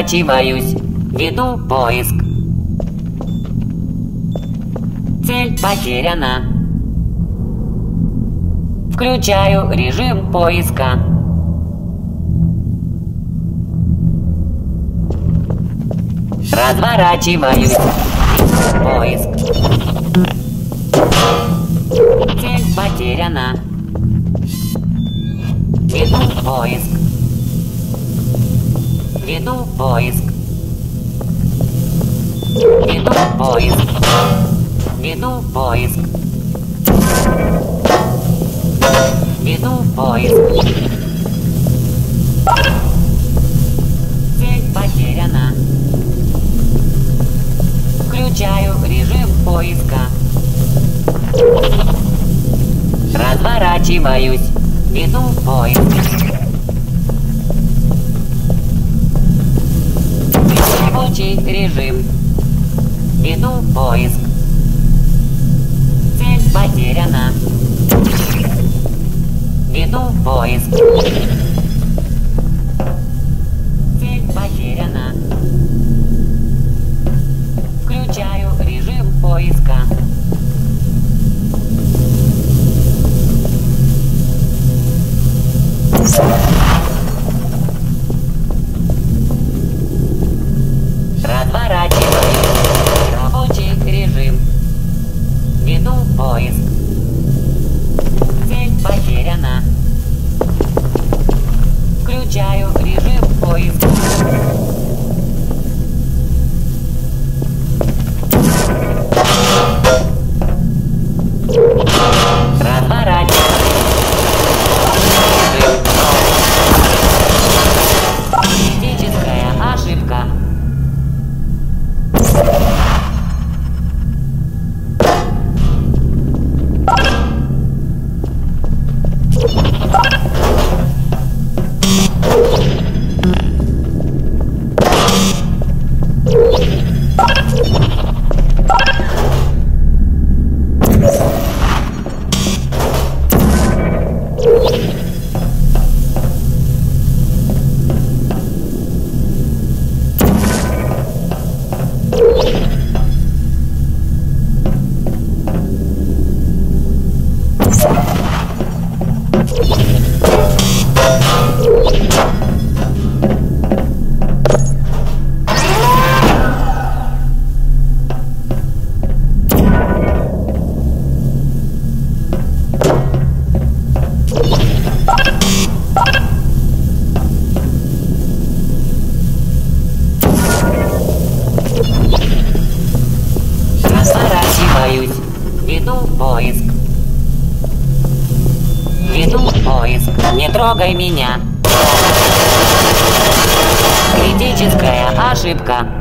Разворачиваюсь. Веду поиск. Цель потеряна. Включаю режим поиска. Разворачиваюсь. Поиск. Цель потеряна. Веду поиск. Веду поиск. Веду поиск. Веду поиск. Веду поиск. Цель потеряна. Включаю режим поиска. Разворачиваюсь. Веду поиск. Рабочий режим. Веду поиск. Цель потеряна. Веду поиск. Цель потеряна. Включаю режим поиска. Критическая ошибка.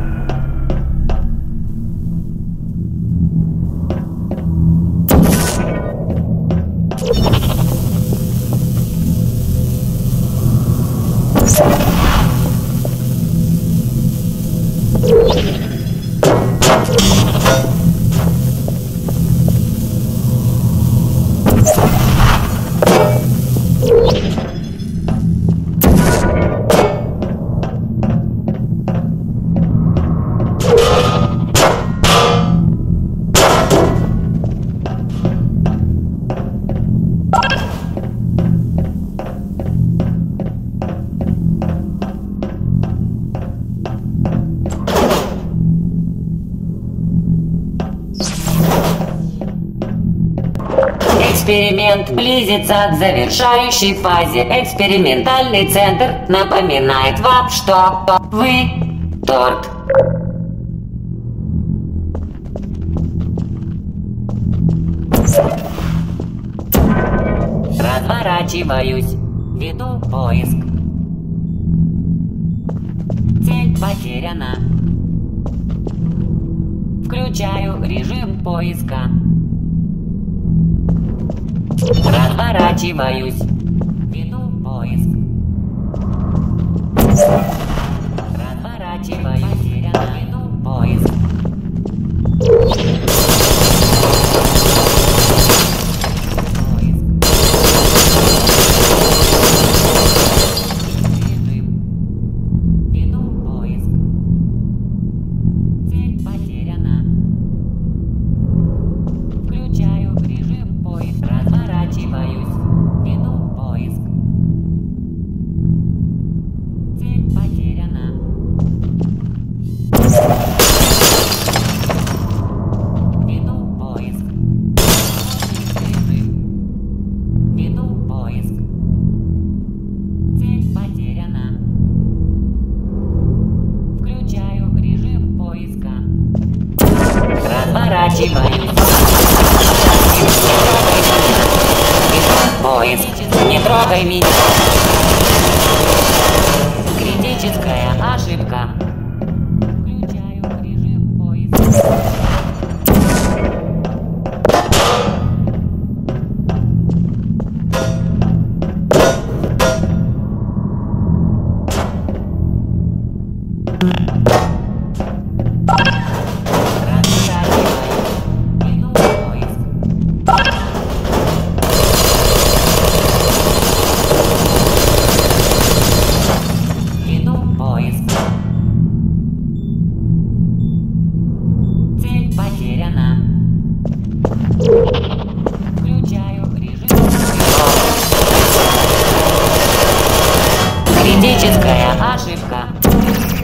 Эксперимент близится к завершающей фазе. Экспериментальный центр напоминает вам, что вы торт. Разворачиваюсь. Веду поиск. Цель потеряна. Включаю режим поиска. Разворачиваюсь. Веду поиск. Разворачиваюсь. Потеряна. Веду поиск. Поиск. Критическая ошибка.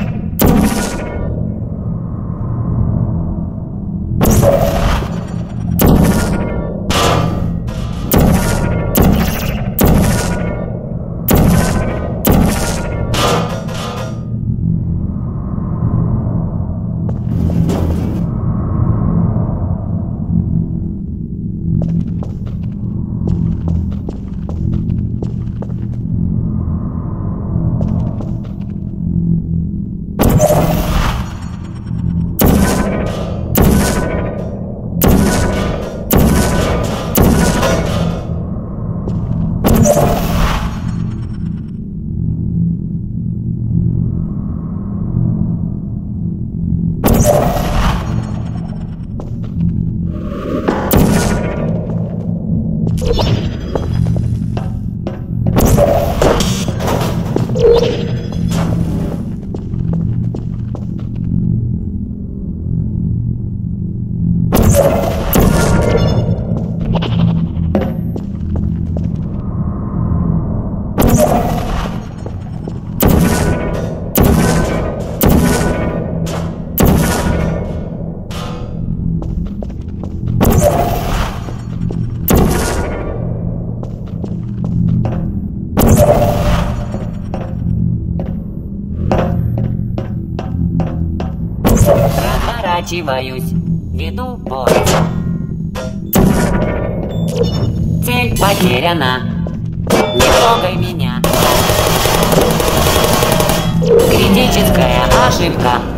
Разворачиваюсь. Веду поиск. Цель потеряна. Не трогай меня. Критическая ошибка.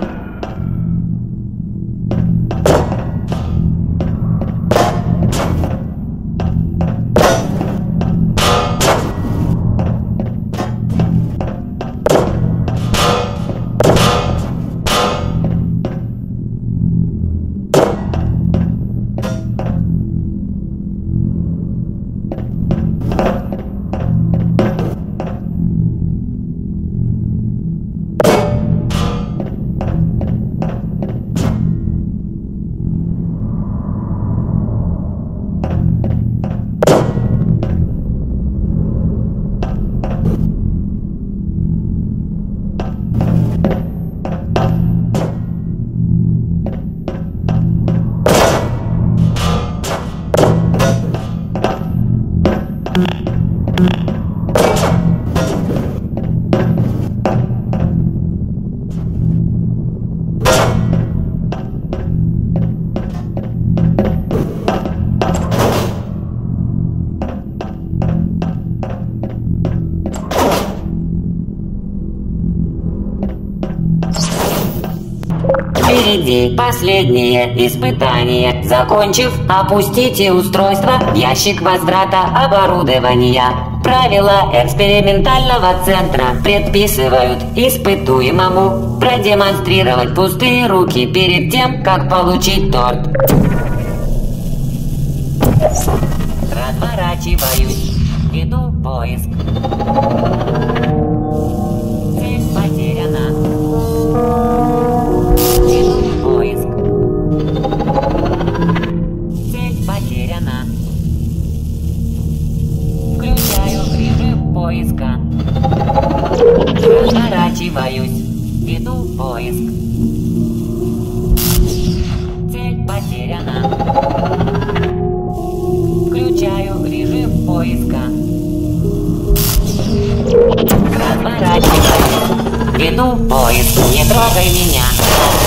Последнее испытание. Закончив, опустите устройство в ящик возврата оборудования. Правила экспериментального центра предписывают испытуемому продемонстрировать пустые руки перед тем, как получить торт. Разворачиваюсь. Веду поиск. Разворачиваюсь. Веду поиск. Цель потеряна. Включаю режим поиска. Разворачиваюсь. Веду поиск. Не трогай меня.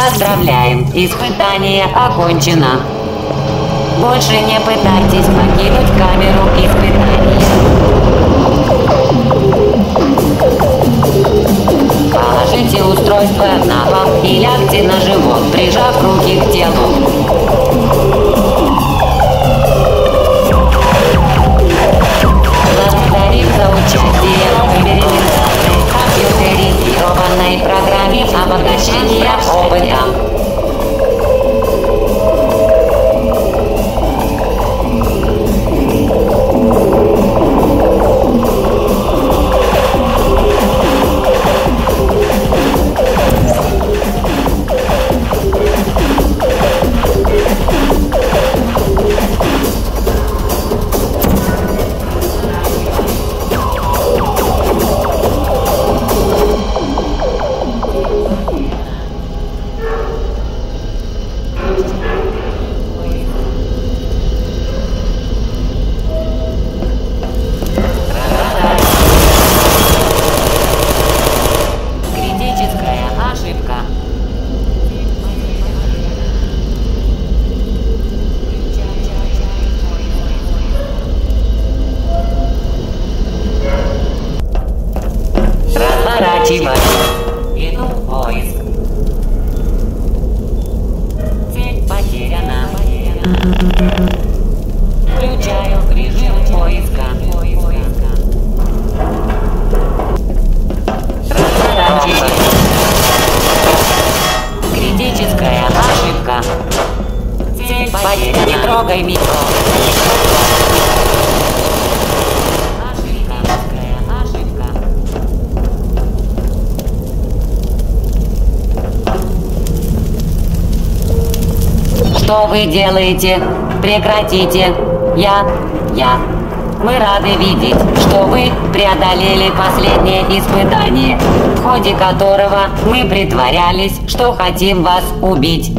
Поздравляем, испытание окончено. Больше не пытайтесь покинуть камеру испытаний. Положите устройство на пол и лягте на живот, прижав руки к телу. Благодарим за участие в компьютеризированной программе обогащения опыта. Включаю режим поиска. Критическая ошибка. Цель потеряна. Не трогай метро. Что вы делаете? Прекратите. Я, я. Мы рады видеть, что вы преодолели последнее испытание, в ходе которого мы притворялись, что хотим вас убить.